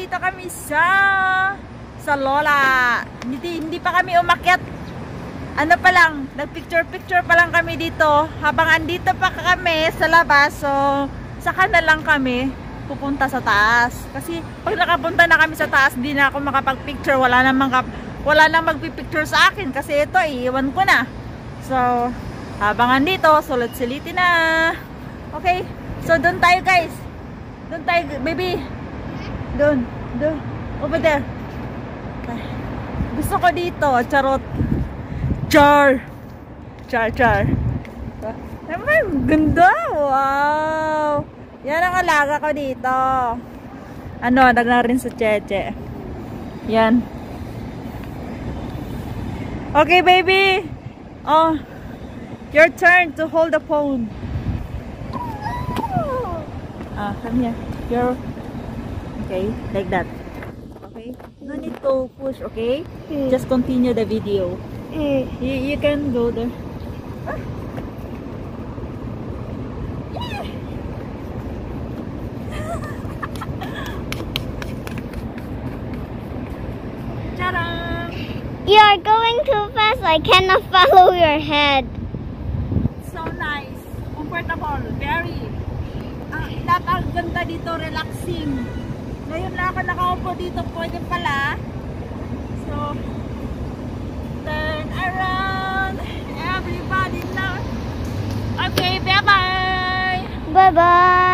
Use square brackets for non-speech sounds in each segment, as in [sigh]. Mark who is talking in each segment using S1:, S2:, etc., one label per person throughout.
S1: nandito kami sa sa Lola. Hindi, hindi pa kami umakyat. Ano pa lang, nagpicture-picture pa lang kami dito. Habang andito pa kami sa labas, so saka na lang kami pupunta sa taas. Kasi pag nakapunta na kami sa taas, hindi na ako makapag-picture. Wala namang kap wala nang magpipicture sa akin kasi ito iiwan ko na. So, habang andito, sulit-siliti na. Okay, so doon tayo guys. Doon tayo, baby. Doon, doon. Over there. Gusto ko dito, charot. Char. Char, char. Naman, ganda. Wow. Yan ang alaga ko dito. Ano, nagna rin sa cheche. Yan. Okay, baby. Oh, your turn to hold the phone. Ah, come here. You're okay, like that. Okay, no need to push. Okay, just continue the video. You you can go there. [laughs] Ah. Tara!
S2: You are going too fast. I cannot follow your head.
S1: So nice. Comfortable. Very. Ang lahat ang ganda dito. Relaxing. Ngayon lang ako nakaupo dito. Pwede pala. So, turn around. Everybody now. Okay, bye-bye.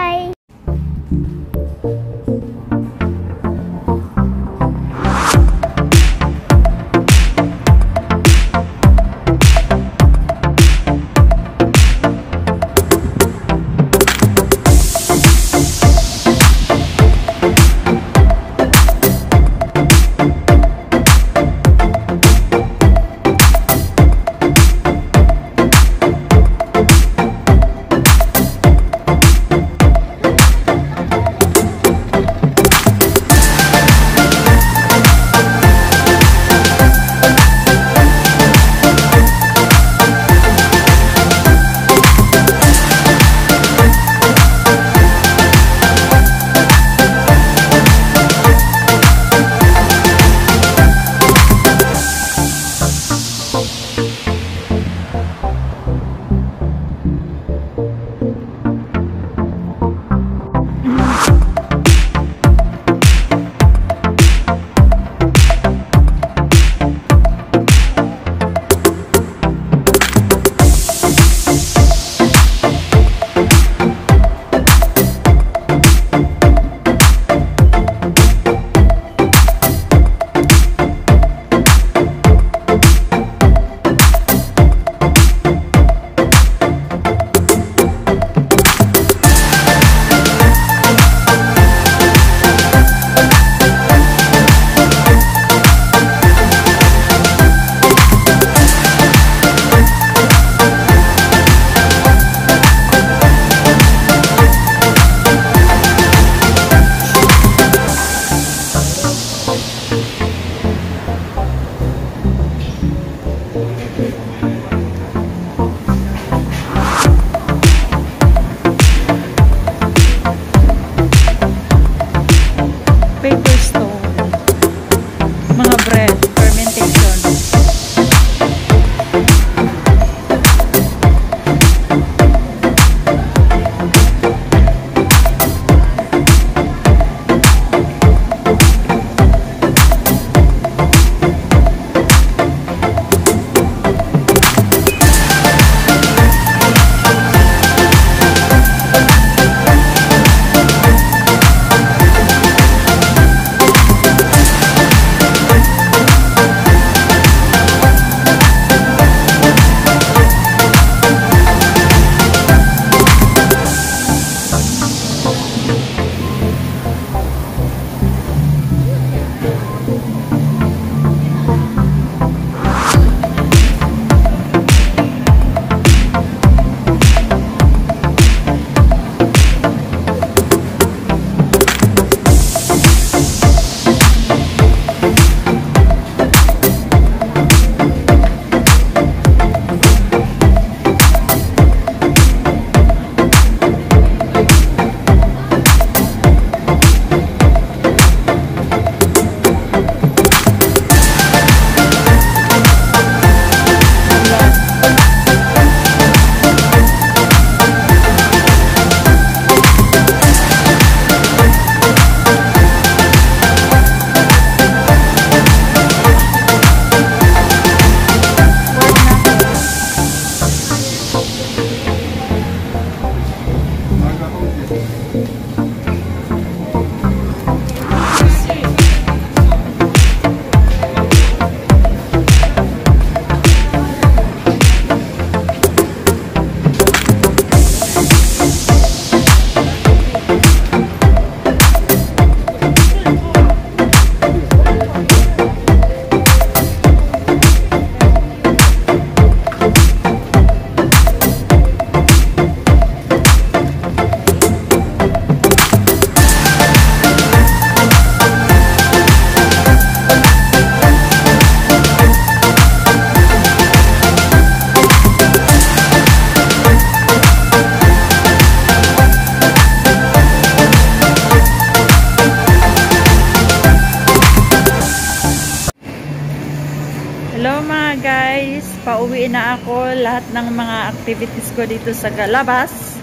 S2: Bye bye.
S1: Pauwi na ako. Lahat ng mga activities ko dito sa Galabas.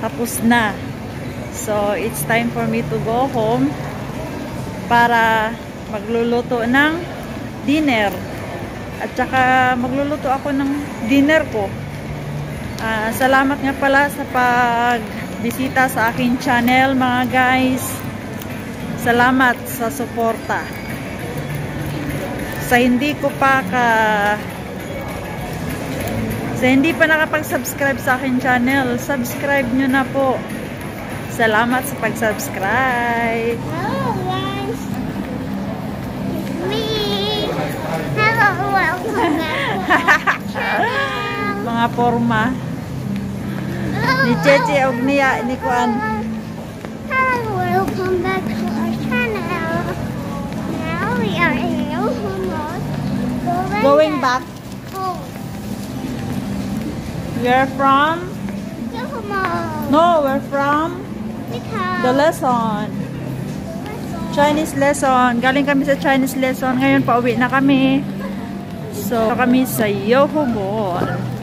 S1: Tapos na. So, it's time for me to go home para magluluto ng dinner. At saka magluluto ako ng dinner ko. Ah, salamat nga pala sa pagbisita sa aking channel mga guys. Salamat sa suporta. Sa hindi ko pa ka sa hindi pa nakapag-subscribe sa aking channel, subscribe nyo na po. Salamat sa pag-subscribe.
S2: Hello, guys. Me. Hello, welcome back. [laughs]
S1: Mga forma ni Cheche og niya ni Kuan.
S2: Hello, welcome back to our channel. Now we are in.
S1: Going back, we're from. No, we're from the lesson. Chinese lesson. Galing kami sa Chinese lesson. Ngayon pauwi na kami. So, kami sa Yoho Mall.